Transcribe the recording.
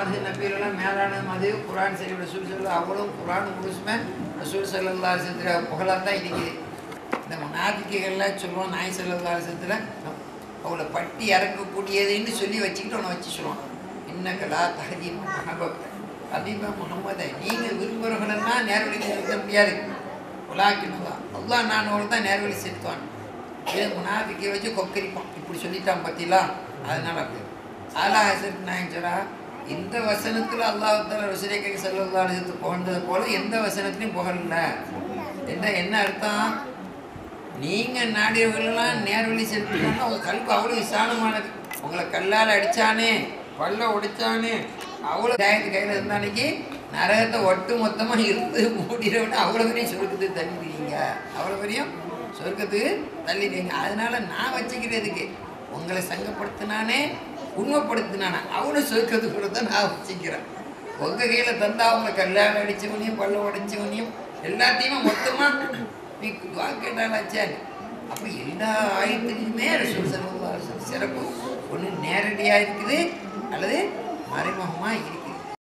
மது நபியெல்லாம் மேலான மது குரான் சரி ரசூல் சொல்ல அவ்வளோ குரான் முழுசுமே ரசூல் சல்லல்லா சத்துல புகழாக தான் இருக்குது. இந்த முனாபிக்கைகள்லாம் சொல்லுவோம் நாய் சல்லல்லா சத்துல அவளை பட்டி இறக்கக்கூடியதுன்னு சொல்லி வச்சுக்கிட்டு அவனை வச்சு சொல்லுவான் இன்னக்கலா தஹதி மஹபப் அதிபா முகமதை நீங்கள் விரும்புகிறவங்களெல்லாம் நேர்வழி செலுத்த முடியாது. உலாக்கினதா அல்லாஹ் நான் தான் நேர்வழி செலுத்துவான். இதே முனாபிக்கை வச்சு கொக்கரிப்பான். இப்படி சொல்லிட்டான் பற்றிலாம் அதனால் அப்படி. ஆலா ஹசரத் நாயஞ்சரா இந்த வசனத்தில் அல்லாஹால ரசூலியை செல்லு புகழ்ந்தது போல எந்த வசனத்திலையும் புகழல. எந்த என்ன அர்த்தம்? நீங்கள் நாடியவர்களெல்லாம் நேர்வழி செலுத்தினா உங்கள் கல்வி அவ்வளோ விசாலமானது. உங்களை கல்லால் அடித்தானே பல்ல உடைச்சானே அவ்வளோ டயத்து கையில் இருந்தானைக்கு நரகத்தை ஒட்டு மொத்தமாக இருந்து மூடிடவிட அவ்வளோ பெரிய சொர்க்கத்துக்கு தள்ளிடுவீங்க. அவ்வளோ பெரிய சொர்க்கத்துக்கு தள்ளிடுவீங்க. அதனால நான் வச்சுக்கிறதுக்கு உங்களை சங்கப்படுத்தினானே உண்மைப்படுத்தினானே அவனை சொர்க்கத்துக்கு கூட தான் நான் வச்சுக்கிறேன் உங்கள் கையில் தந்தா அவங்களை கல்யாணம் அடித்தவனையும் பல்ல உடைச்சவனையும் எல்லாத்தையுமே மொத்தமாக நீ வாக்கெட்டாலாச்சே அப்போ எல்லா ஆயத்துலையுமே ரசூல் சல்லல்லாஹு சிறப்பு. ஒன்று நேரடியாக இருக்குது அல்லது மறைமுகமாக இருக்குது.